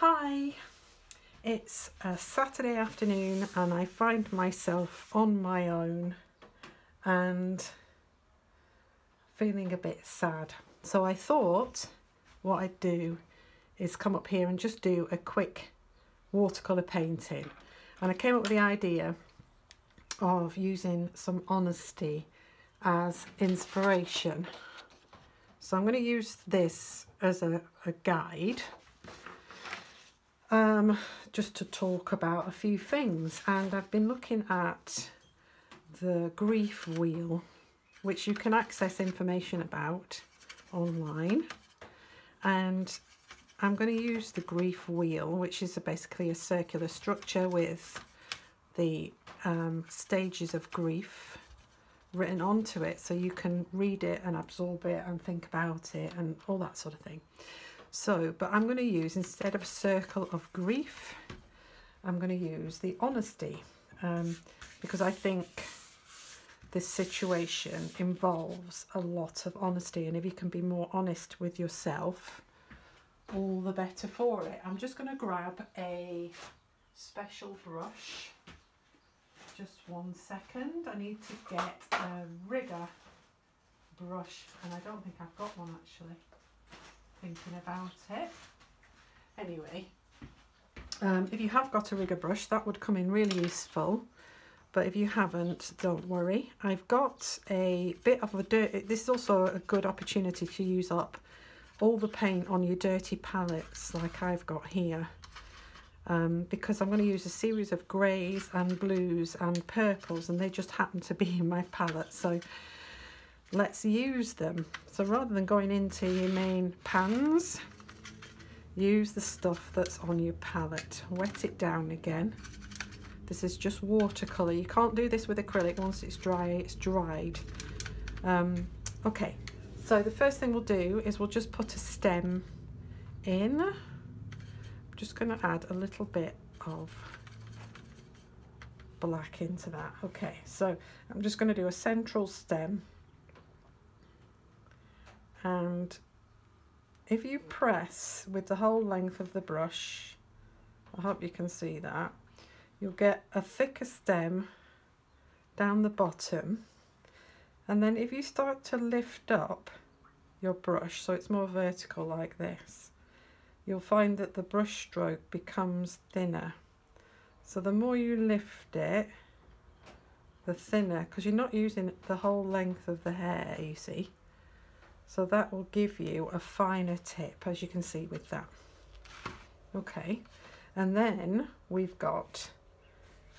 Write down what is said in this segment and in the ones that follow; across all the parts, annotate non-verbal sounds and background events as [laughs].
Hi, it's a Saturday afternoon and I find myself on my own and feeling a bit sad. So I thought what I'd do is come up here and just do a quick watercolour painting. And I came up with the idea of using some honesty as inspiration. So I'm going to use this as a, a guide um, just to talk about a few things. And I've been looking at the grief wheel, which you can access information about online. And I'm going to use the grief wheel, which is basically a circular structure with the um, stages of grief written onto it so you can read it and absorb it and think about it and all that sort of thing. So, but I'm going to use, instead of circle of grief, I'm going to use the honesty um, because I think this situation involves a lot of honesty and if you can be more honest with yourself, all the better for it. I'm just going to grab a special brush. Just one second. I need to get a rigger brush and I don't think I've got one actually thinking about it. Anyway, um, if you have got a rigger brush, that would come in really useful. But if you haven't, don't worry. I've got a bit of a dirt. This is also a good opportunity to use up all the paint on your dirty palettes like I've got here. Um, because I'm going to use a series of greys and blues and purples and they just happen to be in my palette. So let's use them. So rather than going into your main pans, use the stuff that's on your palette. Wet it down again. This is just watercolour. You can't do this with acrylic. Once it's dry, it's dried. Um, okay, so the first thing we'll do is we'll just put a stem in. I'm just going to add a little bit of black into that. Okay, so I'm just going to do a central stem and if you press with the whole length of the brush I hope you can see that you'll get a thicker stem down the bottom. And then if you start to lift up your brush so it's more vertical like this you'll find that the brush stroke becomes thinner. So the more you lift it the thinner because you're not using the whole length of the hair you see so that will give you a finer tip, as you can see with that. Okay, and then we've got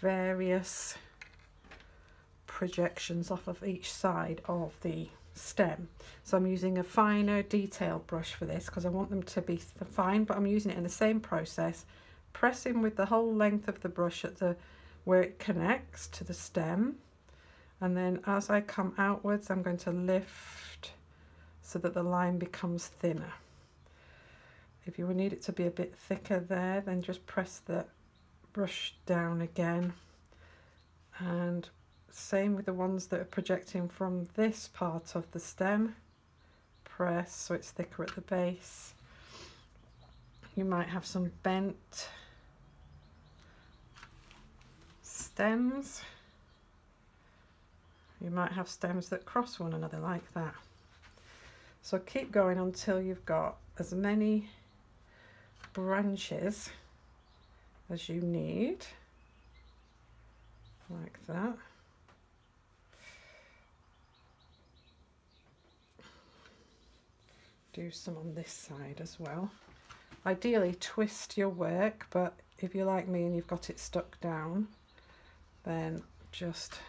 various projections off of each side of the stem. So I'm using a finer detail brush for this because I want them to be fine, but I'm using it in the same process, pressing with the whole length of the brush at the where it connects to the stem. And then as I come outwards, I'm going to lift so that the line becomes thinner. If you need it to be a bit thicker there, then just press the brush down again. And same with the ones that are projecting from this part of the stem. Press so it's thicker at the base. You might have some bent stems. You might have stems that cross one another like that. So keep going until you've got as many branches as you need, like that. Do some on this side as well. Ideally twist your work, but if you're like me and you've got it stuck down, then just,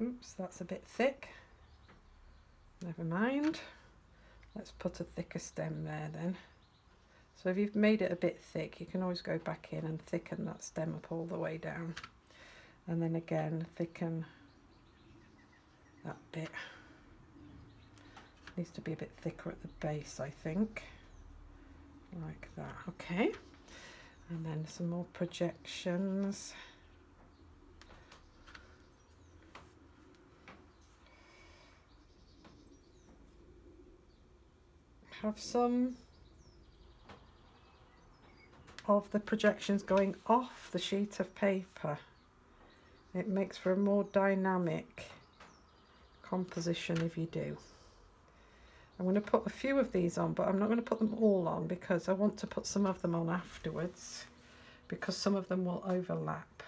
oops, that's a bit thick never mind. Let's put a thicker stem there then. So if you've made it a bit thick you can always go back in and thicken that stem up all the way down. And then again thicken that bit. Needs to be a bit thicker at the base I think. Like that okay. And then some more projections have some of the projections going off the sheet of paper. It makes for a more dynamic composition if you do. I'm going to put a few of these on, but I'm not going to put them all on because I want to put some of them on afterwards because some of them will overlap.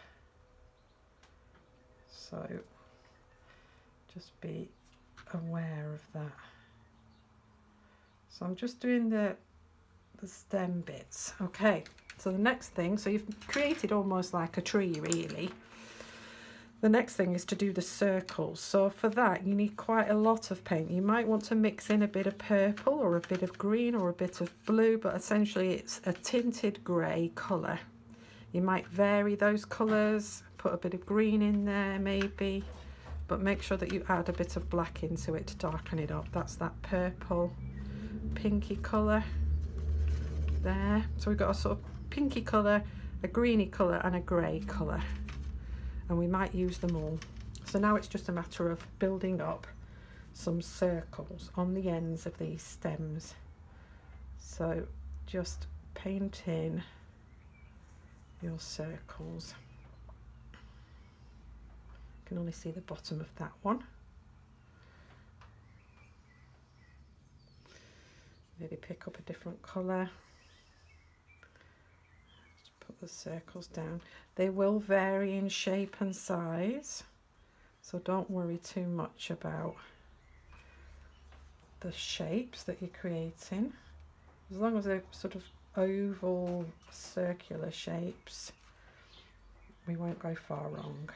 So just be aware of that. So I'm just doing the, the stem bits. Okay, so the next thing, so you've created almost like a tree really. The next thing is to do the circles. So for that, you need quite a lot of paint. You might want to mix in a bit of purple or a bit of green or a bit of blue, but essentially it's a tinted grey colour. You might vary those colours, put a bit of green in there maybe, but make sure that you add a bit of black into it to darken it up. That's that purple pinky colour there. So we've got a sort of pinky colour, a greeny colour and a grey colour. And we might use them all. So now it's just a matter of building up some circles on the ends of these stems. So just paint in your circles. You can only see the bottom of that one. Maybe pick up a different colour. Just put the circles down. They will vary in shape and size so don't worry too much about the shapes that you're creating. As long as they're sort of oval circular shapes we won't go far wrong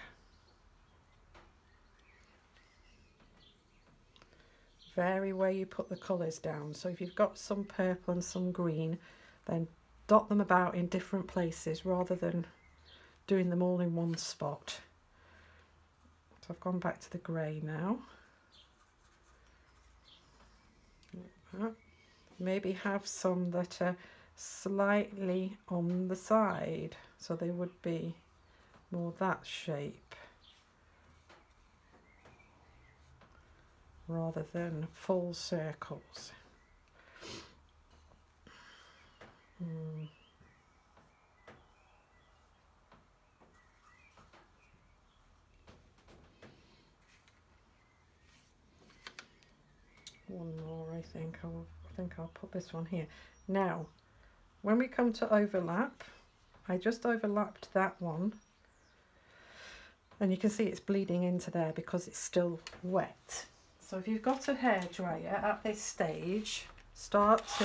vary where you put the colours down. So if you've got some purple and some green, then dot them about in different places rather than doing them all in one spot. So I've gone back to the grey now. Maybe have some that are slightly on the side, so they would be more that shape. Rather than full circles. Mm. One more, I think. I'll, I think I'll put this one here. Now, when we come to overlap, I just overlapped that one and you can see it's bleeding into there because it's still wet. So if you've got a hairdryer at this stage, start to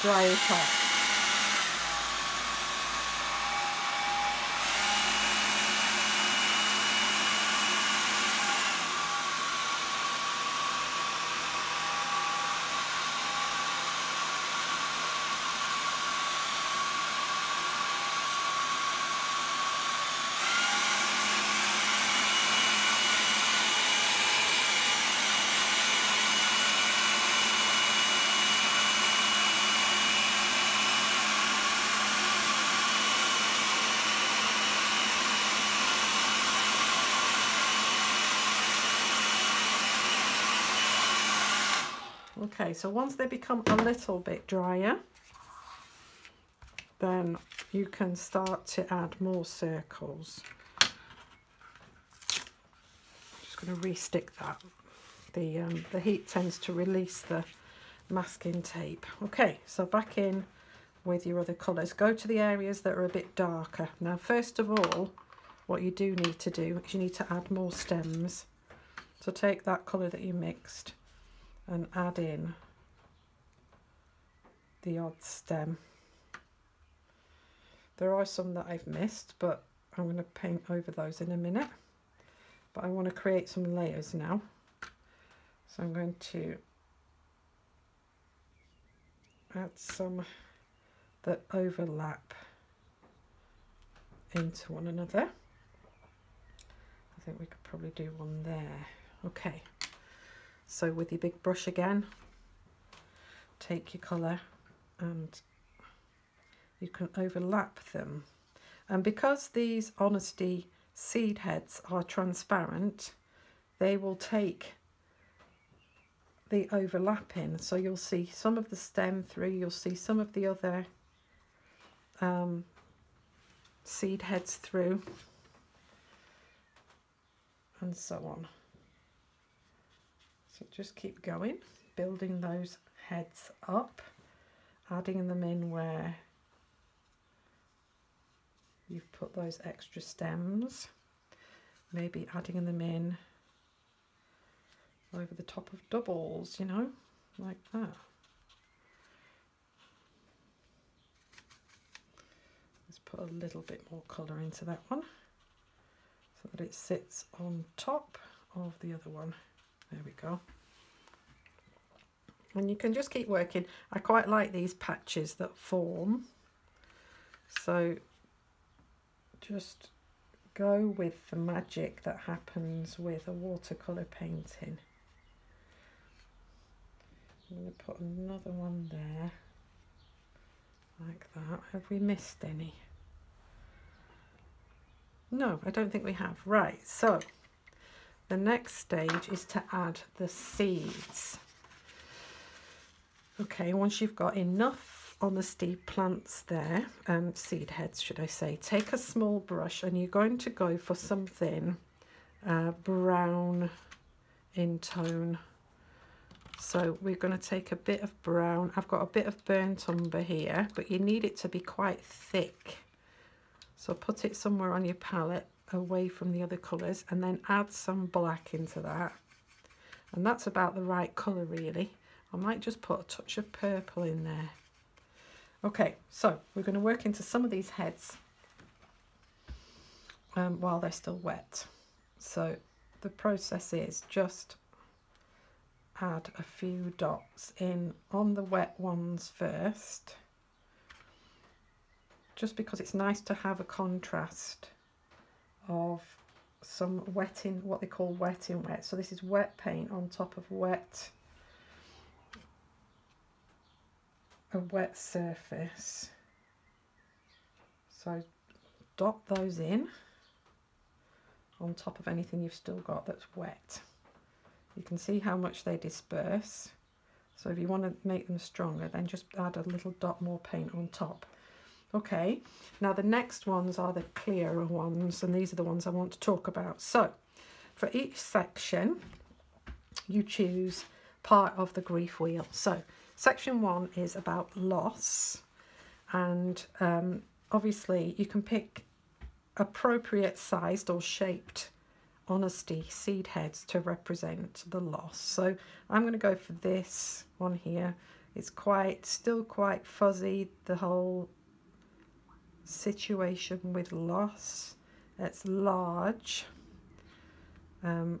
dry it off. Okay, so once they become a little bit drier, then you can start to add more circles. I'm just going to re-stick that. The, um, the heat tends to release the masking tape. Okay, so back in with your other colours. Go to the areas that are a bit darker. Now, first of all, what you do need to do is you need to add more stems. So take that colour that you mixed and add in the odd stem. There are some that I've missed, but I'm going to paint over those in a minute. But I want to create some layers now. So I'm going to add some that overlap into one another. I think we could probably do one there. Okay. So with your big brush again, take your colour and you can overlap them. And because these Honesty seed heads are transparent, they will take the overlapping. So you'll see some of the stem through, you'll see some of the other um, seed heads through and so on. So just keep going, building those heads up, adding them in where you've put those extra stems, maybe adding them in over the top of doubles, you know, like that. Let's put a little bit more colour into that one so that it sits on top of the other one. There we go. And you can just keep working. I quite like these patches that form. So just go with the magic that happens with a watercolour painting. I'm going to put another one there like that. Have we missed any? No, I don't think we have. Right, so the next stage is to add the seeds. Okay, once you've got enough on the seed plants there, um, seed heads should I say, take a small brush and you're going to go for something uh, brown in tone. So we're going to take a bit of brown. I've got a bit of burnt umber here, but you need it to be quite thick. So put it somewhere on your palette away from the other colours and then add some black into that. And that's about the right colour really. I might just put a touch of purple in there. Okay, so we're going to work into some of these heads um, while they're still wet. So the process is just add a few dots in on the wet ones first just because it's nice to have a contrast of some wetting, what they call wetting wet. So this is wet paint on top of wet, a wet surface. So dot those in on top of anything you've still got that's wet. You can see how much they disperse. So if you want to make them stronger, then just add a little dot more paint on top. Okay, now the next ones are the clearer ones, and these are the ones I want to talk about. So, for each section, you choose part of the grief wheel. So, section one is about loss, and um, obviously you can pick appropriate sized or shaped honesty seed heads to represent the loss. So, I'm going to go for this one here. It's quite, still quite fuzzy, the whole situation with loss. It's large. Um,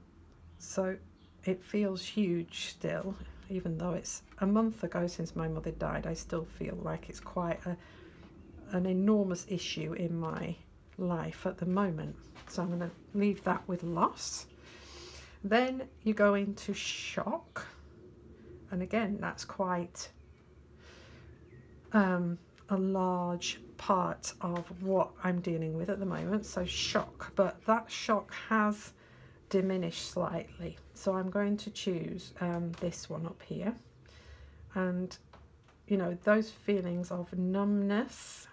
so it feels huge still, even though it's a month ago since my mother died. I still feel like it's quite a, an enormous issue in my life at the moment. So I'm going to leave that with loss. Then you go into shock. And again, that's quite um, a large part of what I'm dealing with at the moment, so shock, but that shock has diminished slightly. So I'm going to choose um, this one up here. And, you know, those feelings of numbness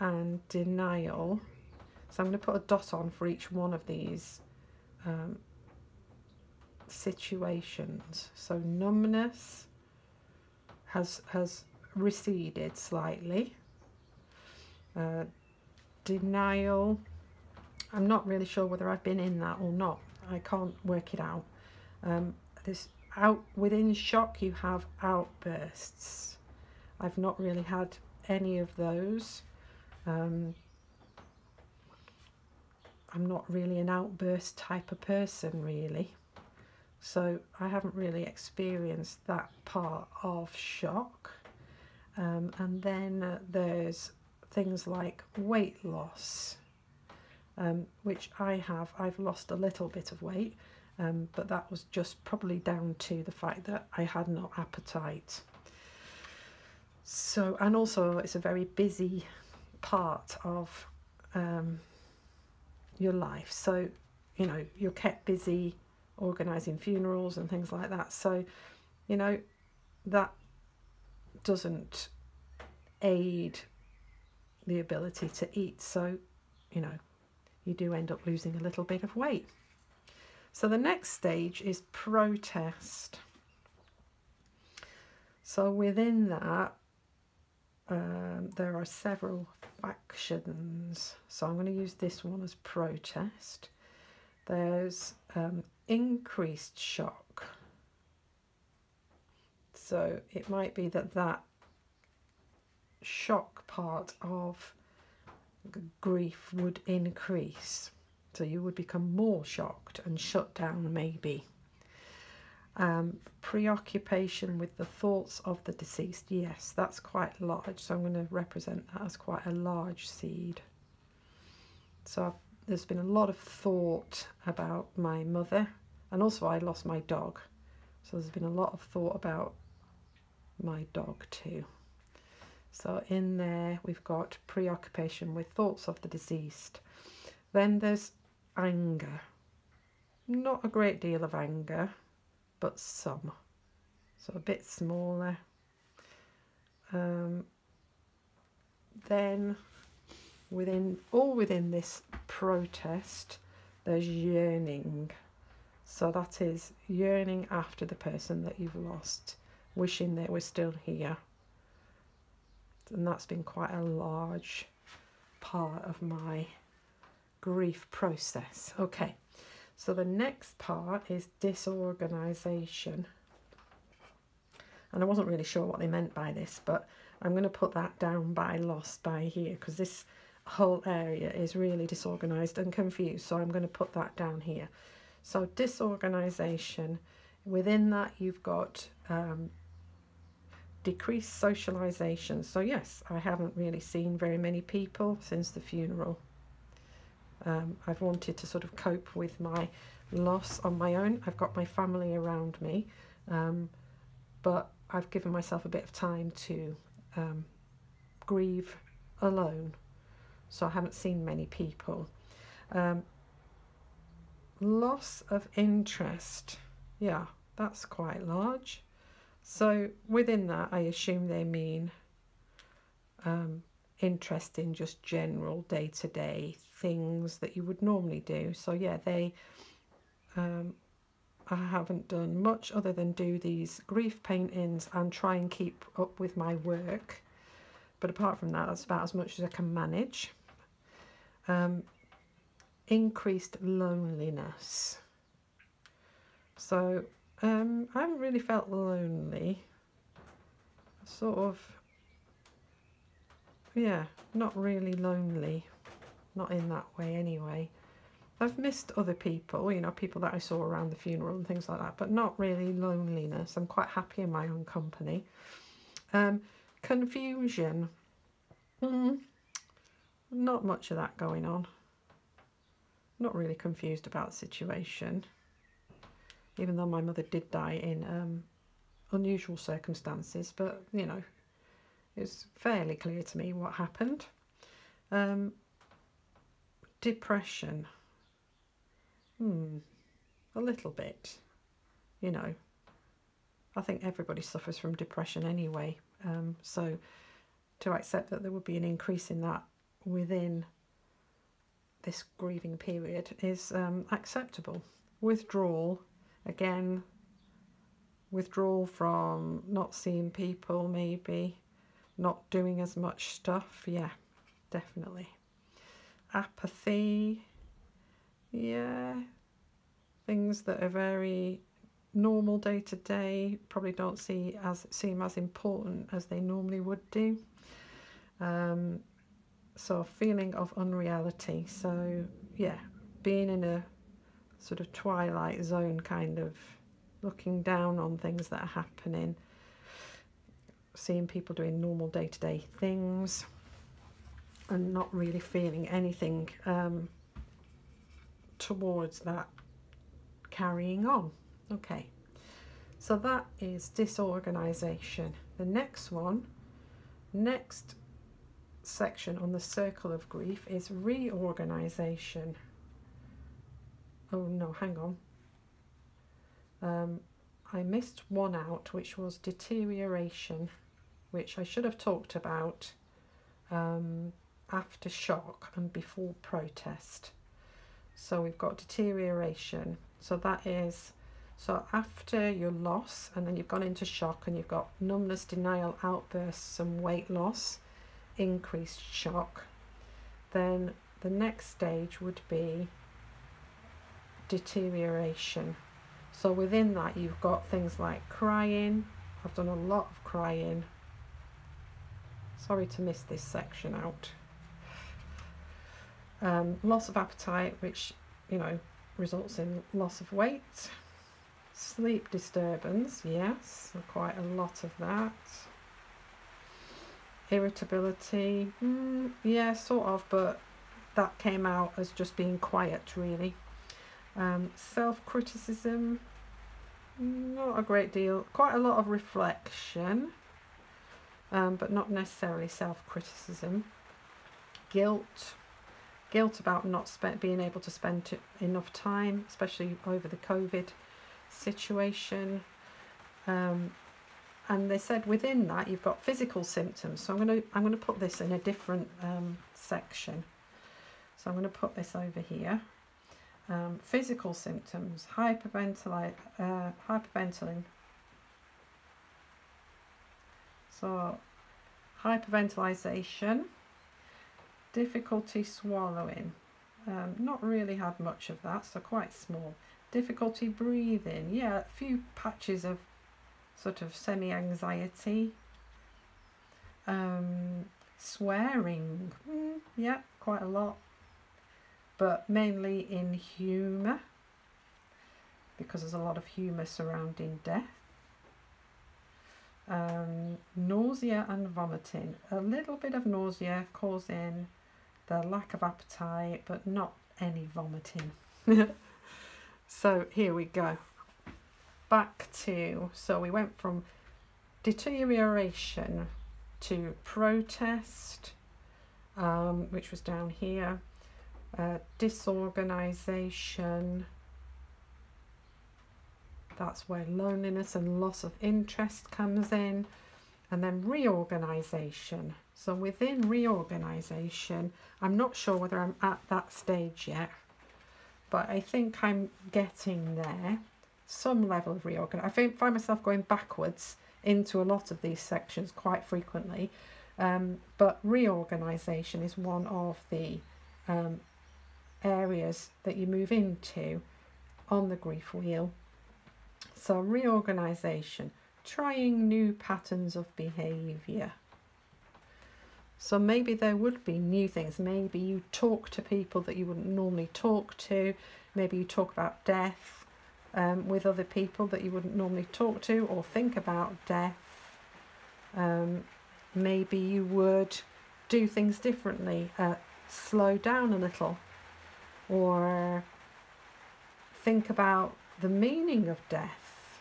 and denial. So I'm going to put a dot on for each one of these um, situations. So numbness has, has receded slightly uh, denial. I'm not really sure whether I've been in that or not. I can't work it out. Um, this out within shock you have outbursts. I've not really had any of those. Um, I'm not really an outburst type of person really. So I haven't really experienced that part of shock. Um, and then uh, there's things like weight loss, um, which I have. I've lost a little bit of weight, um, but that was just probably down to the fact that I had no appetite. So, and also it's a very busy part of um, your life. So, you know, you're kept busy organising funerals and things like that. So, you know, that doesn't aid the ability to eat. So you know, you do end up losing a little bit of weight. So the next stage is protest. So within that, um, there are several factions. So I'm going to use this one as protest. There's um, increased shock. So it might be that that shock part of grief would increase. So you would become more shocked and shut down, maybe. Um, preoccupation with the thoughts of the deceased, yes, that's quite large. So I'm going to represent that as quite a large seed. So I've, there's been a lot of thought about my mother, and also I lost my dog. So there's been a lot of thought about my dog too. So in there we've got preoccupation with thoughts of the deceased. Then there's anger. Not a great deal of anger, but some. So a bit smaller. Um, then within all within this protest there's yearning. So that is yearning after the person that you've lost, wishing they were still here and that's been quite a large part of my grief process. Okay, so the next part is disorganisation. And I wasn't really sure what they meant by this, but I'm going to put that down by lost by here because this whole area is really disorganised and confused. So I'm going to put that down here. So disorganisation, within that you've got um, decreased socialisation. So yes, I haven't really seen very many people since the funeral. Um, I've wanted to sort of cope with my loss on my own. I've got my family around me, um, but I've given myself a bit of time to um, grieve alone. So I haven't seen many people. Um, loss of interest. Yeah, that's quite large. So within that, I assume they mean um, interest in just general day-to-day things that you would normally do. So yeah, they, um, I haven't done much other than do these grief paintings and try and keep up with my work. But apart from that, that's about as much as I can manage. Um, increased loneliness. So um, I haven't really felt lonely. Sort of, yeah, not really lonely. Not in that way anyway. I've missed other people, you know, people that I saw around the funeral and things like that, but not really loneliness. I'm quite happy in my own company. Um, confusion. Mm, not much of that going on. Not really confused about the situation even though my mother did die in um, unusual circumstances, but you know, it's fairly clear to me what happened. Um, depression. Hmm, a little bit, you know. I think everybody suffers from depression anyway, um, so to accept that there would be an increase in that within this grieving period is um, acceptable. Withdrawal Again, withdrawal from not seeing people, maybe not doing as much stuff. Yeah, definitely. Apathy. Yeah, things that are very normal day to day probably don't see as seem as important as they normally would do. Um, so feeling of unreality. So yeah, being in a sort of twilight zone kind of looking down on things that are happening, seeing people doing normal day-to-day -day things and not really feeling anything um, towards that carrying on. Okay, so that is disorganization. The next one, next section on the circle of grief is reorganization oh no hang on um, I missed one out which was deterioration which I should have talked about um, after shock and before protest. So we've got deterioration. So that is so after your loss and then you've gone into shock and you've got numbness, denial, outbursts and weight loss, increased shock, then the next stage would be deterioration. So within that you've got things like crying. I've done a lot of crying. Sorry to miss this section out. Um, loss of appetite, which, you know, results in loss of weight. Sleep disturbance, yes, quite a lot of that. Irritability, mm, yeah, sort of, but that came out as just being quiet, really. Um, Self criticism, not a great deal. Quite a lot of reflection, um, but not necessarily self criticism. Guilt, guilt about not being able to spend enough time, especially over the COVID situation. Um, and they said within that you've got physical symptoms. So I'm going to I'm going to put this in a different um, section. So I'm going to put this over here. Um, physical symptoms, hyperventilate, uh, hyperventilating. So hyperventilation, difficulty swallowing. Um, not really had much of that, so quite small. Difficulty breathing, yeah, a few patches of sort of semi-anxiety. Um, swearing, mm, yeah, quite a lot. But mainly in humour, because there's a lot of humour surrounding death. Um, nausea and vomiting. A little bit of nausea causing the lack of appetite, but not any vomiting. [laughs] so here we go. Back to, so we went from deterioration to protest, um, which was down here, uh, disorganization. That's where loneliness and loss of interest comes in. And then reorganization. So within reorganization, I'm not sure whether I'm at that stage yet, but I think I'm getting there. Some level of reorganization. I find myself going backwards into a lot of these sections quite frequently. Um, but reorganization is one of the um, areas that you move into on the grief wheel. So reorganization, trying new patterns of behavior. So maybe there would be new things. Maybe you talk to people that you wouldn't normally talk to. Maybe you talk about death um, with other people that you wouldn't normally talk to or think about death. Um, maybe you would do things differently, uh, slow down a little or think about the meaning of death,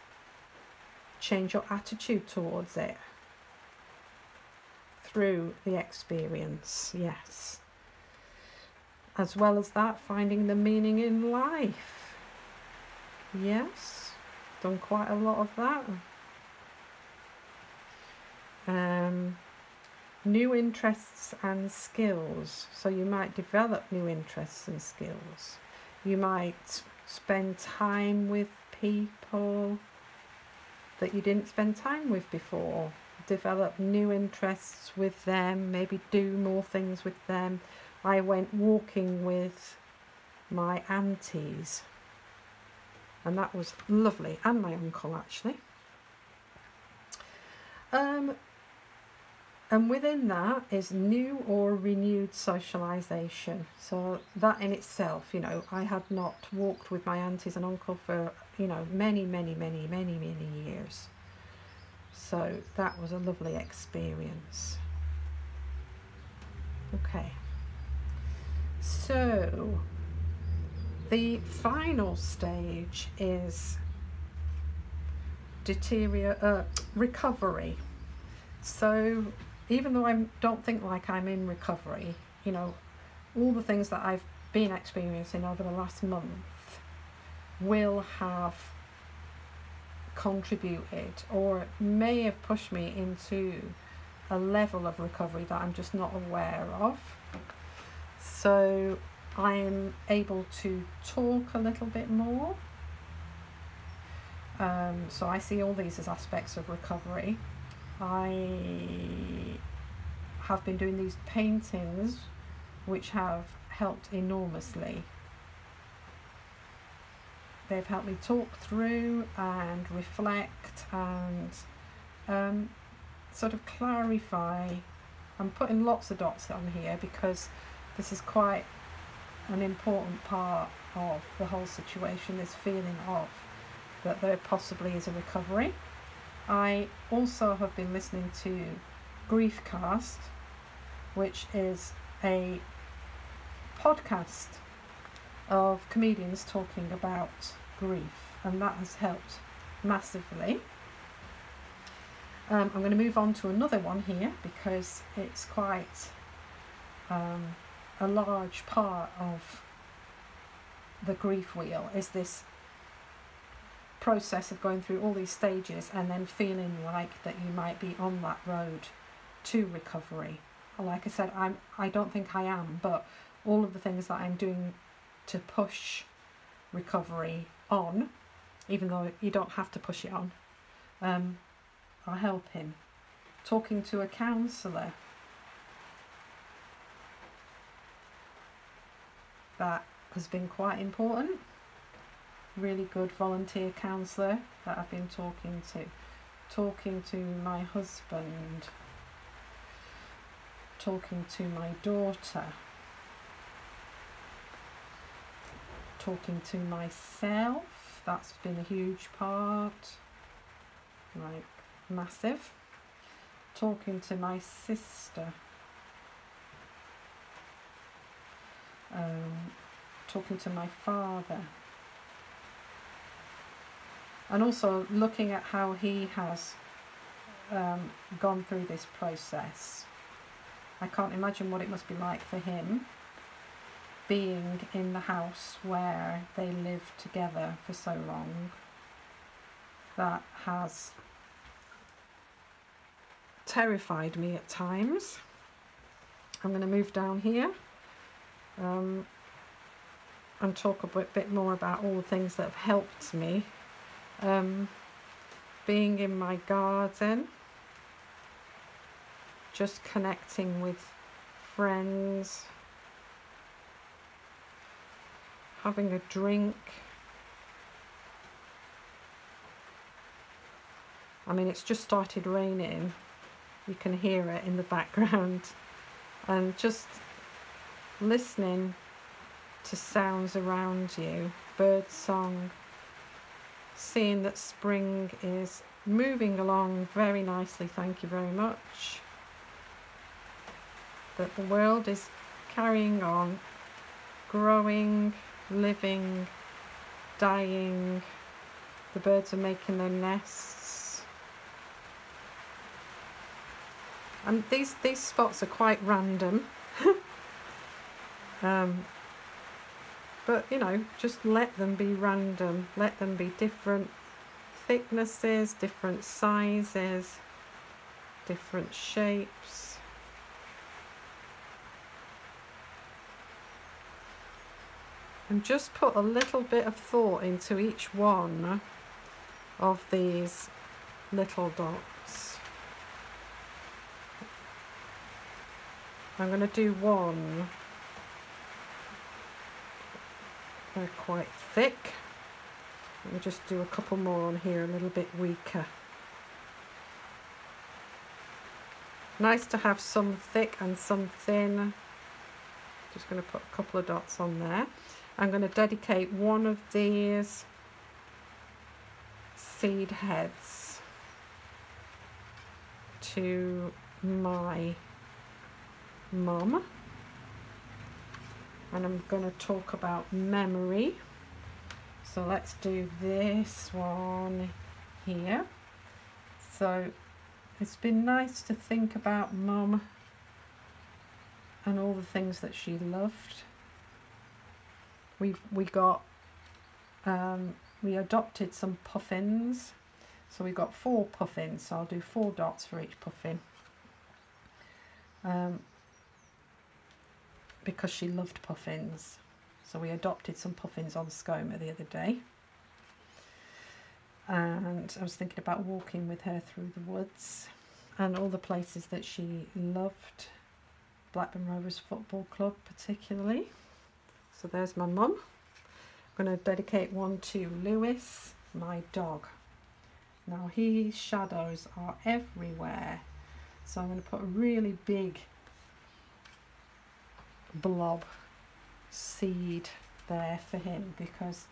change your attitude towards it through the experience, yes. As well as that, finding the meaning in life. Yes, done quite a lot of that. Um, new interests and skills. So you might develop new interests and skills. You might spend time with people that you didn't spend time with before. Develop new interests with them, maybe do more things with them. I went walking with my aunties and that was lovely and my uncle actually. Um, and within that is new or renewed socialisation. So that in itself, you know, I had not walked with my aunties and uncle for, you know, many, many, many, many, many years. So that was a lovely experience. Okay. So the final stage is deterior uh, recovery. So even though I don't think like I'm in recovery, you know, all the things that I've been experiencing over the last month will have contributed or may have pushed me into a level of recovery that I'm just not aware of. So I'm able to talk a little bit more. Um, so I see all these as aspects of recovery. I have been doing these paintings which have helped enormously. They've helped me talk through and reflect and um, sort of clarify. I'm putting lots of dots on here because this is quite an important part of the whole situation, this feeling of that there possibly is a recovery. I also have been listening to Griefcast, which is a podcast of comedians talking about grief, and that has helped massively. Um, I'm going to move on to another one here because it's quite um, a large part of the grief wheel is this process of going through all these stages and then feeling like that you might be on that road to recovery. Like I said, I'm I don't think I am, but all of the things that I'm doing to push recovery on, even though you don't have to push it on, um, I'll help him. Talking to a counsellor. That has been quite important. Really good volunteer counsellor that I've been talking to. Talking to my husband. Talking to my daughter. Talking to myself. That's been a huge part. Like massive. Talking to my sister. Um, talking to my father. And also looking at how he has um, gone through this process. I can't imagine what it must be like for him being in the house where they lived together for so long. That has terrified me at times. I'm going to move down here um, and talk a bit, bit more about all the things that have helped me. Um, being in my garden, just connecting with friends, having a drink. I mean, it's just started raining. You can hear it in the background. [laughs] And just listening to sounds around you bird song seeing that spring is moving along very nicely. Thank you very much. That the world is carrying on growing living dying. The birds are making their nests. And these these spots are quite random. [laughs] Um, but you know just let them be random let them be different thicknesses different sizes different shapes and just put a little bit of thought into each one of these little dots I'm going to do one. They're quite thick. Let me just do a couple more on here, a little bit weaker. Nice to have some thick and some thin. Just going to put a couple of dots on there. I'm going to dedicate one of these seed heads to my mum and I'm going to talk about memory. So let's do this one here. So it's been nice to think about mum and all the things that she loved. We we got um, we adopted some puffins. So we got four puffins. So I'll do four dots for each puffin. Um, because she loved puffins. So we adopted some puffins on Skomer the other day. And I was thinking about walking with her through the woods and all the places that she loved. Blackburn Rovers Football Club particularly. So there's my mum. I'm going to dedicate one to Lewis, my dog. Now his shadows are everywhere. So I'm going to put a really big blob seed there for him because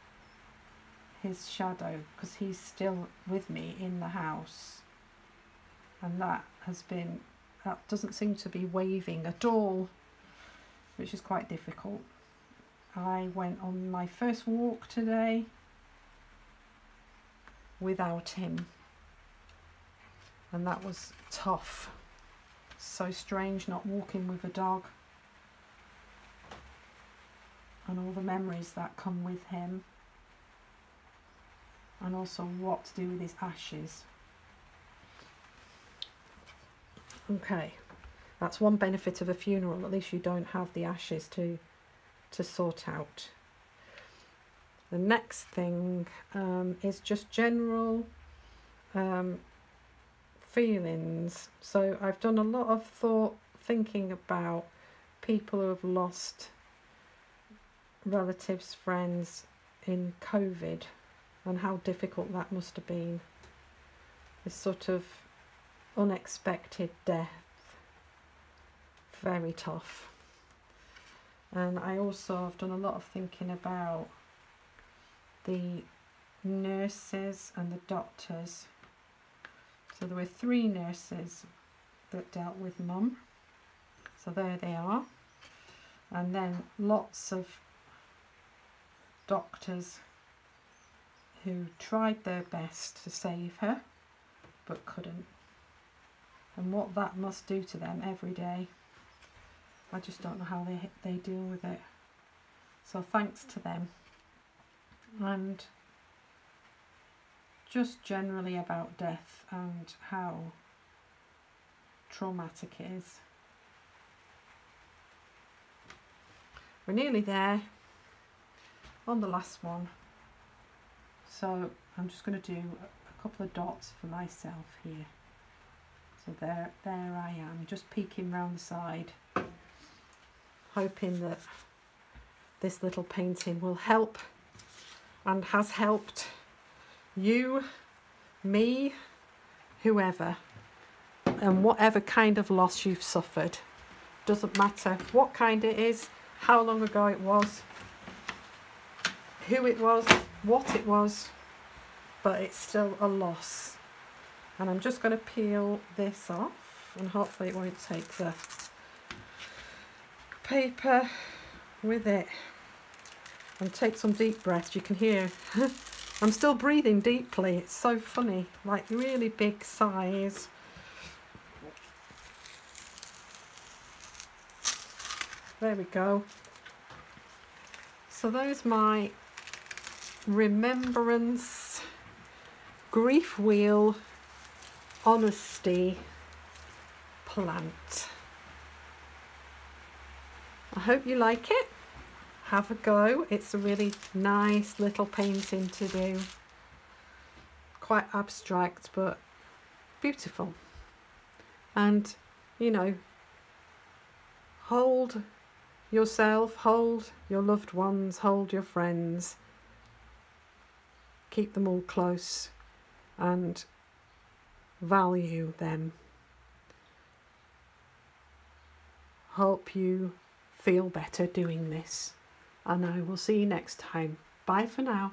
his shadow, because he's still with me in the house. And that has been, that doesn't seem to be waving at all, which is quite difficult. I went on my first walk today without him and that was tough so strange not walking with a dog and all the memories that come with him. And also what to do with his ashes. Okay. That's one benefit of a funeral. At least you don't have the ashes to to sort out. The next thing um, is just general um, feelings. So I've done a lot of thought thinking about people who have lost relatives, friends in COVID and how difficult that must have been. This sort of unexpected death. Very tough. And I also have done a lot of thinking about the nurses and the doctors so there were three nurses that dealt with mum. So there they are. And then lots of doctors who tried their best to save her but couldn't. And what that must do to them every day. I just don't know how they they deal with it. So thanks to them. And just generally about death and how traumatic it is. We're nearly there on the last one. So I'm just going to do a couple of dots for myself here. So there, there I am, just peeking round the side, hoping that this little painting will help and has helped you, me, whoever, and whatever kind of loss you've suffered. Doesn't matter what kind it is, how long ago it was, who it was, what it was, but it's still a loss. And I'm just going to peel this off and hopefully it won't take the paper with it. And take some deep breaths. You can hear [laughs] I'm still breathing deeply. It's so funny. Like really big sighs. There we go. So those my remembrance, grief wheel, honesty plant. I hope you like it have a go. It's a really nice little painting to do. Quite abstract but beautiful. And, you know, hold yourself, hold your loved ones, hold your friends. Keep them all close and value them. Hope you feel better doing this and I will see you next time. Bye for now.